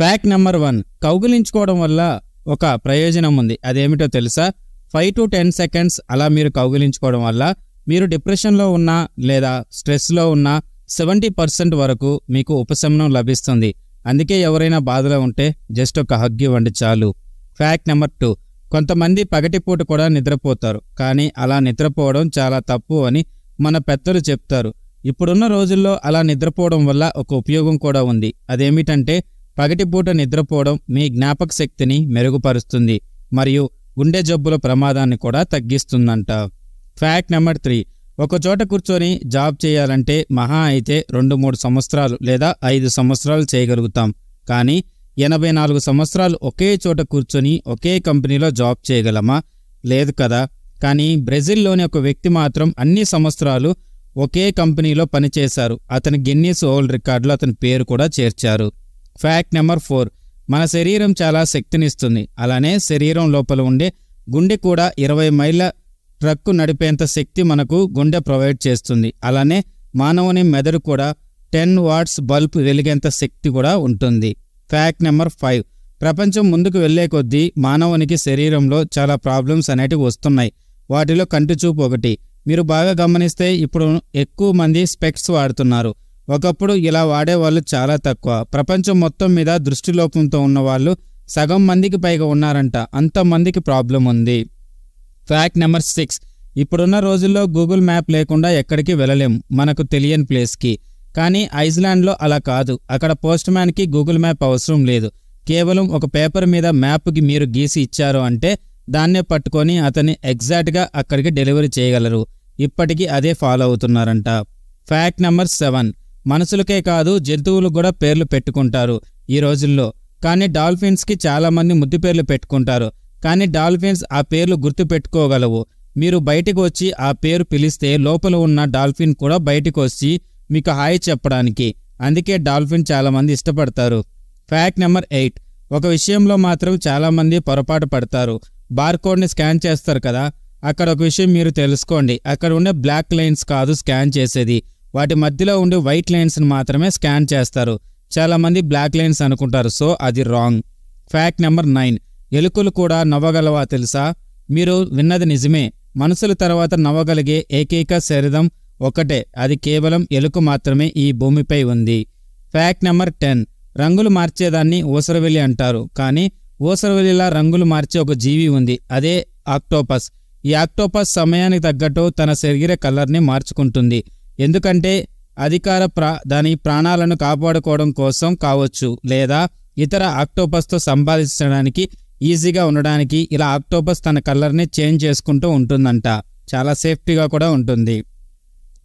Fact number one కౌగిలించుకోవడం వల్ల ఒక ప్రయోజనం ఉంది. అదేమిటో తెలుసా? ఫైవ్ టు టెన్ సెకండ్స్ అలా మీరు కౌగిలించుకోవడం వల్ల మీరు డిప్రెషన్లో ఉన్నా లేదా స్ట్రెస్లో ఉన్నా సెవెంటీ పర్సెంట్ వరకు మీకు ఉపశమనం లభిస్తుంది. అందుకే ఎవరైనా బాధలో ఉంటే జస్ట్ ఒక హగ్ ఇవ్వండి చాలు. ఫ్యాక్ట్ నెంబర్ టూ కొంతమంది పగటిపూట కూడా నిద్రపోతారు. కానీ అలా నిద్రపోవడం చాలా తప్పు అని మన పెద్దలు చెప్తారు. ఇప్పుడున్న రోజుల్లో అలా నిద్రపోవడం వల్ల ఒక ఉపయోగం కూడా ఉంది. అదేమిటంటే పగటిపూట నిద్రపోవడం మీ జ్ఞాపక శక్తిని మెరుగుపరుస్తుంది మరియు గుండె జబ్బుల ప్రమాదాన్ని కూడా తగ్గిస్తుందంట. ఫ్యాక్ట్ నెంబర్ త్రీ ఒక చోట కూర్చొని జాబ్ చేయాలంటే మహా అయితే రెండు మూడు సంవత్సరాలు లేదా ఐదు సంవత్సరాలు చేయగలుగుతాం. కానీ ఎనభై నాలుగు సంవత్సరాలు ఒకే చోట కూర్చొని ఒకే కంపెనీలో జాబ్ చేయగలమా? లేదు కదా. కానీ బ్రెజిల్లోని ఒక వ్యక్తి మాత్రం అన్ని సంవత్సరాలు ఒకే కంపెనీలో పనిచేశారు. అతని గిన్నీస్ వరల్డ్ రికార్డులో అతని పేరు కూడా చేర్చారు. ఫ్యాక్ట్ నెంబర్ ఫోర్ మన శరీరం చాలా శక్తినిస్తుంది. అలానే శరీరం లోపల ఉండే గుండె కూడా ఇరవై మైళ్ళ ట్రక్కు నడిపేంత శక్తి మనకు గుండె ప్రొవైడ్ చేస్తుంది. అలానే మానవుని మెదడు కూడా టెన్ వాట్స్ బల్బ్ వెలిగేంత శక్తి కూడా ఉంటుంది. ఫ్యాక్ట్ నెంబర్ ఫైవ్ ప్రపంచం ముందుకు వెళ్ళే కొద్దీ మానవునికి శరీరంలో చాలా ప్రాబ్లమ్స్ అనేటివి వస్తున్నాయి. వాటిలో కంటిచూపు ఒకటి. మీరు బాగా గమనిస్తే ఇప్పుడు ఎక్కువ మంది స్పెక్స్ వాడుతున్నారు. ఒకప్పుడు ఇలా వాడేవాళ్ళు చాలా తక్కువ. ప్రపంచం మొత్తం మీద దృష్టిలోపంతో ఉన్నవాళ్ళు సగం మందికి పైగా ఉన్నారంట. అంతమందికి ప్రాబ్లం ఉంది. ఫ్యాక్ట్ నెంబర్ సిక్స్ ఇప్పుడున్న రోజుల్లో గూగుల్ మ్యాప్ లేకుండా ఎక్కడికి వెళ్ళలేం. మనకు తెలియని ప్లేస్కి కానీ ఐస్లాండ్లో అలా కాదు. అక్కడ పోస్ట్ మ్యాన్కి గూగుల్ మ్యాప్ అవసరం లేదు. కేవలం ఒక పేపర్ మీద మ్యాప్కి మీరు గీసి ఇచ్చారు అంటే దాన్నే పట్టుకొని అతన్ని ఎగ్జాక్ట్గా అక్కడికి డెలివరీ చేయగలరు. ఇప్పటికీ అదే ఫాలో అవుతున్నారంట. ఫ్యాక్ట్ నెంబర్ సెవెన్ మనుషులకే కాదు జంతువులకు కూడా పేర్లు పెట్టుకుంటారు ఈ రోజుల్లో. కానీ డాల్ఫిన్స్కి చాలామంది ముద్దు పేర్లు పెట్టుకుంటారు. కానీ డాల్ఫిన్స్ ఆ పేర్లు గుర్తు పెట్టుకోగలవు. మీరు బయటకు వచ్చి ఆ పేరు పిలిస్తే లోపల ఉన్న డాల్ఫిన్ కూడా బయటకు వచ్చి మీకు హాయ్ చెప్పడానికి. అందుకే డాల్ఫిన్ చాలామంది ఇష్టపడతారు. Fact number eight. ఒక విషయంలో మాత్రం చాలామంది పొరపాటు పడతారు. బార్కోడ్ని స్కాన్ చేస్తారు కదా. అక్కడ ఒక విషయం మీరు తెలుసుకోండి. అక్కడ ఉండే బ్లాక్ లైన్స్ కాదు స్కాన్ చేసేది. వాటి మధ్యలో ఉండే వైట్ లైన్స్ని మాత్రమే స్కాన్ చేస్తారు. చాలామంది బ్లాక్ లైన్స్ అనుకుంటారు. సో అది రాంగ్ ఫ్యాక్ట్ నెంబర్ నైన్ ఎలుకలు కూడా నవ్వగలవా తెలుసా? మీరు విన్నది నిజమే. మనుషుల తర్వాత నవ్వగలిగే ఏకైక శరీరం ఒకటే. అది కేవలం ఎలుక మాత్రమే ఈ భూమిపై ఉంది. ఫ్యాక్ట్ నెంబర్ టెన్ రంగులు మార్చేదాన్ని ఊసరవెల్లి అంటారు. కానీ ఊసరవెల్లిలా రంగులు మార్చే ఒక జీవి ఉంది. అదే ఆక్టోపస్. ఈ ఆక్టోపస్ సమయానికి తగ్గట్టు తన శరీర కలర్ని మార్చుకుంటుంది. ఎందుకంటే అధికార ప్రా దాని ప్రాణాలను కాపాడుకోవడం కోసం కావచ్చు లేదా ఇతర ఆక్టోపస్తో సంపాదించడానికి ఈజీగా ఉండడానికి ఇలా ఆక్టోపస్ తన కలర్ని చేంజ్ చేసుకుంటూ ఉంటుందంట. చాలా సేఫ్టీగా కూడా ఉంటుంది.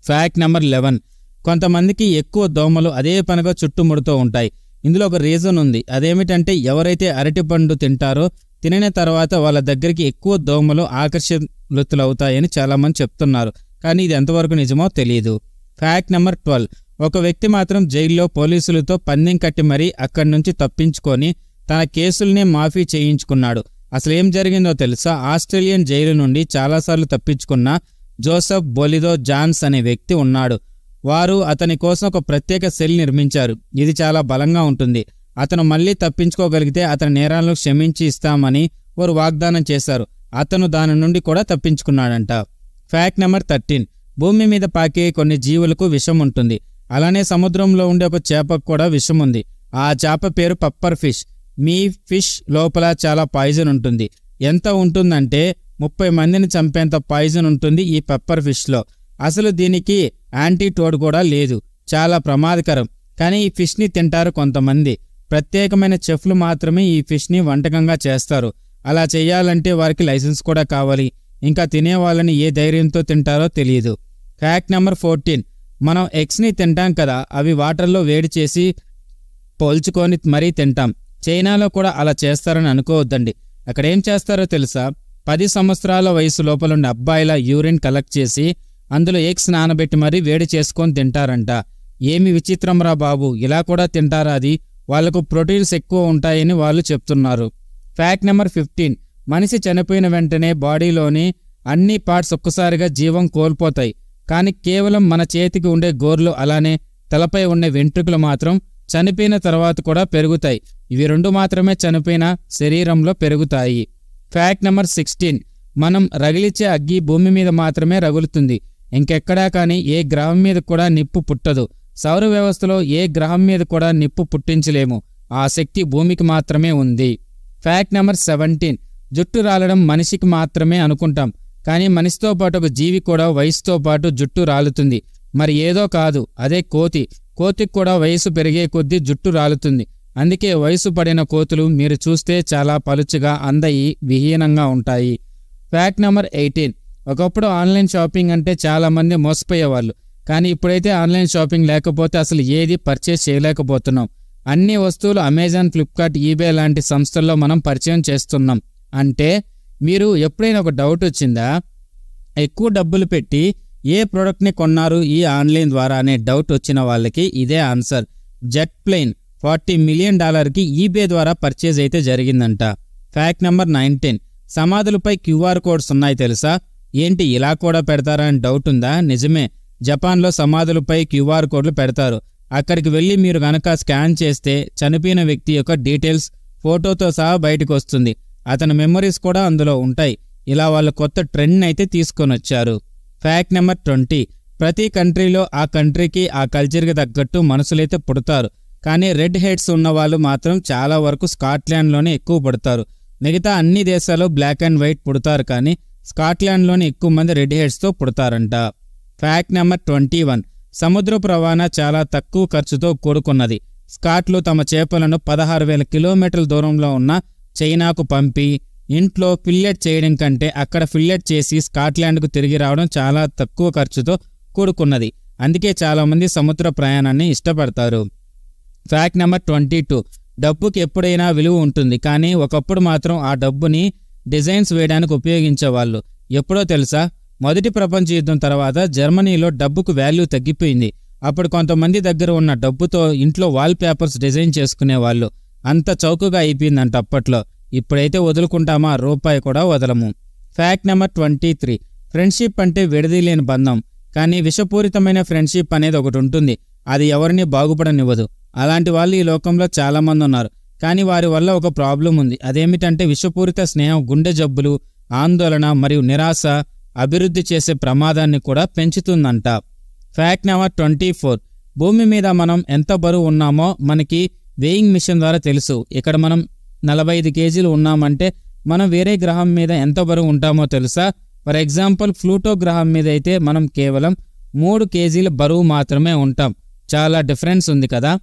Fact number eleven. కొంతమందికి ఎక్కువ దోమలు అదే పనిగా చుట్టుముడుతూ ఉంటాయి. ఇందులో ఒక రీజన్ ఉంది. అదేమిటంటే ఎవరైతే అరటిపండు తింటారో తినిన తర్వాత వాళ్ళ దగ్గరికి ఎక్కువ దోమలు ఆకర్షితులవుతాయని చాలామంది చెప్తున్నారు. కానీ ఇది ఎంతవరకు నిజమో తెలియదు ఫ్యాక్ట్ నెంబర్ ట్వెల్వ్. ఒక వ్యక్తి మాత్రం జైల్లో పోలీసులతో పందెం కట్టి మరీ అక్కడి నుంచి తప్పించుకొని తన కేసుల్నే మాఫీ చేయించుకున్నాడు. అసలు ఏం జరిగిందో తెలుసా? ఆస్ట్రేలియన్ జైలు నుండి చాలాసార్లు తప్పించుకున్న జోసెఫ్ బొలిదో జాన్స్ అనే వ్యక్తి ఉన్నాడు. వారు అతని కోసం ఒక ప్రత్యేక సెల్ నిర్మించారు. ఇది చాలా బలంగా ఉంటుంది. అతను మళ్ళీ తప్పించుకోగలిగితే అతని నేరాలను క్షమించి ఇస్తామని వారు వాగ్దానం చేశారు. అతను దాని నుండి కూడా తప్పించుకున్నాడంట. ఫ్యాక్ట్ నెంబర్ థర్టీన్ భూమి మీద పాకే కొన్ని జీవులకు విషం ఉంటుంది. అలానే సముద్రంలో ఉండే ఒక చేపకు కూడా విషం ఉంది. ఆ చేప పేరు పప్పర్ ఫిష్ మీ ఫిష్ లోపల చాలా పాయిజన్ ఉంటుంది. ఎంత ఉంటుందంటే ముప్పై మందిని చంపేంత పాయిజన్ ఉంటుంది ఈ పెప్పర్ ఫిష్లో అసలు దీనికి యాంటీటోడ్ కూడా లేదు. చాలా ప్రమాదకరం. కానీ ఈ ఫిష్ని తింటారు కొంతమంది. ప్రత్యేకమైన చెఫ్లు మాత్రమే ఈ ఫిష్ని వంటకంగా చేస్తారు. అలా చేయాలంటే వారికి లైసెన్స్ కూడా కావాలి. ఇంకా తినేవాళ్ళని ఏ ధైర్యంతో తింటారో తెలియదు. ఫ్యాక్ట్ నెంబర్ ఫోర్టీన్ మనం ఎగ్స్ని తింటాం కదా అవి వాటర్లో వేడి చేసి పోల్చుకొని మరీ తింటాం. చైనాలో కూడా అలా చేస్తారని అనుకోవద్దండి. అక్కడ ఏం చేస్తారో తెలుసా? పది సంవత్సరాల వయసు లోపల అబ్బాయిల యూరిన్ కలెక్ట్ చేసి అందులో ఎగ్స్ నానబెట్టి మరీ వేడి చేసుకొని తింటారంట. ఏమి విచిత్రంరా బాబు ఇలా కూడా తింటారా అది? వాళ్ళకు ప్రోటీన్స్ ఎక్కువ ఉంటాయని వాళ్ళు చెప్తున్నారు. ఫ్యాక్ట్ నెంబర్ ఫిఫ్టీన్ మనిషి చనిపోయిన వెంటనే బాడీలోని అన్ని పార్ట్స్ ఒక్కసారిగా జీవం కోల్పోతాయి. కానీ కేవలం మన చేతికి ఉండే గోర్లు అలానే తలపై ఉండే వెంట్రుకలు మాత్రం చనిపోయిన తర్వాత కూడా పెరుగుతాయి. ఇవి రెండు మాత్రమే చనిపోయిన శరీరంలో పెరుగుతాయి. ఫ్యాక్ట్ నెంబర్ సిక్స్టీన్ మనం రగిలిచ్చే అగ్గి భూమి మీద మాత్రమే రగులుతుంది. ఇంకెక్కడా కానీ ఏ గ్రహం మీద కూడా నిప్పు పుట్టదు. సౌర వ్యవస్థలో ఏ గ్రహం మీద కూడా నిప్పు పుట్టించలేము. ఆ శక్తి భూమికి మాత్రమే ఉంది. ఫ్యాక్ట్ నెంబర్ సెవెంటీన్ జుట్టు రాలడం మనిషికి మాత్రమే అనుకుంటాం. కానీ మనిషితో పాటు ఒక జీవి కూడా వయసుతో పాటు జుట్టు రాలుతుంది. మరి ఏదో కాదు అదే కోతి. కోతికి కూడా వయసు పెరిగే కొద్దీ జుట్టు రాలుతుంది. అందుకే వయసు పడిన కోతులు మీరు చూస్తే చాలా పలుచగా అందయి విహీనంగా ఉంటాయి. ఫ్యాక్ట్ నెంబర్ ఎయిటీన్ ఒకప్పుడు ఆన్లైన్ షాపింగ్ అంటే చాలా మంది మోసపోయేవాళ్ళు. కానీ ఇప్పుడైతే ఆన్లైన్ షాపింగ్ లేకపోతే అసలు ఏది పర్చేస్ చేయలేకపోతున్నాం. అన్ని వస్తువులు అమెజాన్ ఫ్లిప్కార్ట్ ఈబే లాంటి సంస్థల్లో మనం పరిచయం చేస్తున్నాం. అంటే మీరు ఎప్పుడైనా ఒక డౌట్ వచ్చిందా? ఎక్కువ డబ్బులు పెట్టి ఏ ప్రోడక్ట్ని కొన్నారు ఈ ఆన్లైన్ ద్వారా అనే డౌట్ వచ్చిన వాళ్ళకి ఇదే answer jet plane forty million డాలర్కి eBay ద్వారా పర్చేజ్ అయితే జరిగిందంట. ఫ్యాక్ట్ నెంబర్ నైన్టీన్ సమాధులపై క్యూఆర్ కోడ్స్ ఉన్నాయి తెలుసా? ఏంటి ఇలా కూడా పెడతారా అని డౌట్ ఉందా? నిజమే. జపాన్లో సమాధులపై క్యూఆర్ కోడ్లు పెడతారు. అక్కడికి వెళ్ళి మీరు గనక స్కాన్ చేస్తే చనిపోయిన వ్యక్తి యొక్క డీటెయిల్స్ ఫోటోతో సహా బయటకు వస్తుంది. అతని మెమరీస్ కూడా అందులో ఉంటాయి. ఇలా వాళ్ళు కొత్త ట్రెండ్ అయితే తీసుకొని వచ్చారు. Fact number twenty. ప్రతి కంట్రీలో ఆ కంట్రీకి ఆ కల్చర్కి తగ్గట్టు మనుషులైతే పుడతారు. కానీ రెడ్ హెడ్స్ ఉన్న వాళ్ళు మాత్రం చాలా వరకు స్కాట్లాండ్లోనే ఎక్కువ పుడతారు. మిగతా అన్ని దేశాల్లో బ్లాక్ అండ్ వైట్ పుడతారు కానీ స్కాట్లాండ్లోనే ఎక్కువ మంది రెడ్ హెడ్స్తో పుడతారంట. Fact number twenty one. సముద్రపు రవాణా చాలా తక్కువ ఖర్చుతో కూడుకున్నది. స్కాట్లు తమ చేపలను పదహారు వేల కిలోమీటర్ల దూరంలో ఉన్న చైనాకు పంపి ఇంట్లో ఫిల్లెట్ చేయడం కంటే అక్కడ ఫిల్లెట్ చేసి స్కాట్లాండ్కు తిరిగి రావడం చాలా తక్కువ ఖర్చుతో కూడుకున్నది. అందుకే చాలామంది సముద్ర ప్రయాణాన్ని ఇష్టపడతారు. Fact number twenty two. డబ్బుకి ఎప్పుడైనా విలువ ఉంటుంది. కానీ ఒకప్పుడు మాత్రం ఆ డబ్బుని డిజైన్స్ వేయడానికి ఉపయోగించేవాళ్ళు. ఎప్పుడో తెలుసా? మొదటి ప్రపంచ యుద్ధం తర్వాత జర్మనీలో డబ్బుకు వాల్యూ తగ్గిపోయింది. అప్పుడు కొంతమంది దగ్గర ఉన్న డబ్బుతో ఇంట్లో వాల్ పేపర్స్ డిజైన్ చేసుకునేవాళ్ళు. అంత చౌకగా అయిపోయిందంట అప్పట్లో. ఇప్పుడైతే వదులుకుంటామా? రూపాయి కూడా వదలము. Fact number twenty three friendship అంటే విడదీలేని బంధం. కానీ విషపూరితమైన ఫ్రెండ్షిప్ అనేది ఒకటి ఉంటుంది. అది ఎవరిని బాగుపడనివ్వదు. అలాంటి వాళ్ళు ఈ లోకంలో చాలామంది ఉన్నారు. కానీ వారి వల్ల ఒక ప్రాబ్లం ఉంది. అదేమిటంటే విషపూరిత స్నేహం గుండె జబ్బులు ఆందోళన మరియు నిరాశ అభివృద్ధి చేసే ప్రమాదాన్ని కూడా పెంచుతుందంట. ఫ్యాక్ట్ నెంబర్ ట్వంటీ ఫోర్ భూమి మీద మనం ఎంత బరువు ఉన్నామో మనకి వేయింగ్ మిషన్ ద్వారా తెలుసు. ఇక్కడ మనం నలభై ఐదు కేజీలు ఉన్నామంటే మనం వేరే గ్రహం మీద ఎంత బరువు ఉంటామో తెలుసా? ఫర్ ఎగ్జాంపుల్ ఫ్లూటో గ్రహం మీద అయితే మనం కేవలం మూడు కేజీల బరువు మాత్రమే ఉంటాం. చాలా డిఫరెన్స్ ఉంది కదా?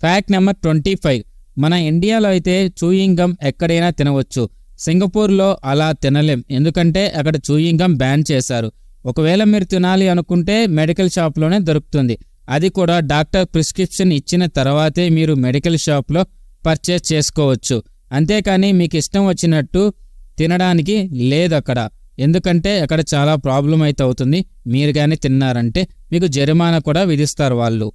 Fact number twenty five. మన ఇండియాలో అయితే చూయింగ్ గమ్ ఎక్కడైనా తినవచ్చు. సింగపూర్లో అలా తినలేం. ఎందుకంటే అక్కడ చూయింగ్ గమ్ బ్యాన్ చేశారు. ఒకవేళ మీరు తినాలి అనుకుంటే మెడికల్ షాప్లోనే దొరుకుతుంది. అది కూడా డాక్టర్ ప్రిస్క్రిప్షన్ ఇచ్చిన తర్వాతే మీరు మెడికల్ షాప్లో పర్చేస్ చేసుకోవచ్చు. అంతేకాని మీకు ఇష్టం వచ్చినట్టు తినడానికి లేదు అక్కడ. ఎందుకంటే అక్కడ చాలా ప్రాబ్లం అయితే అవుతుంది. మీరు కానీ తిన్నారంటే మీకు జరిమానా కూడా విధిస్తారు వాళ్ళు.